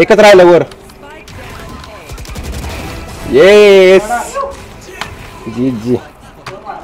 एकच राहिलं वर. येस जी जी.